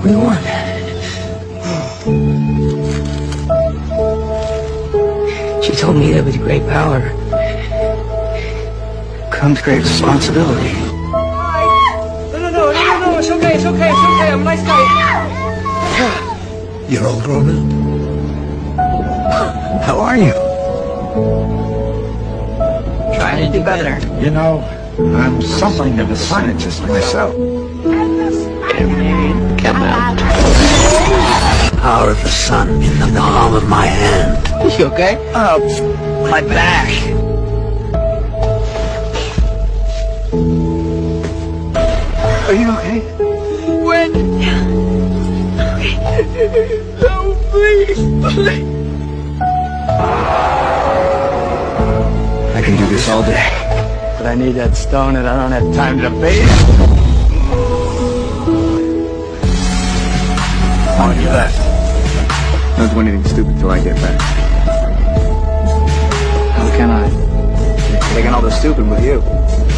What do you want? She told me that with great power comes great responsibility. No, no, no, no, no, no, it's okay, it's okay, it's okay, I'm a nice guy. You're all grown up. How are you? Trying to do better. You know, I'm something of a scientist myself. Come. Power of the sun in the palm of my hand. You okay? Oh, my back. Are you okay? When? Oh, please, please. I can do this all day. But I need that stone and I don't have time to debate On your left. Don't do anything stupid till I get back. How can I? Taking all the stupid with you.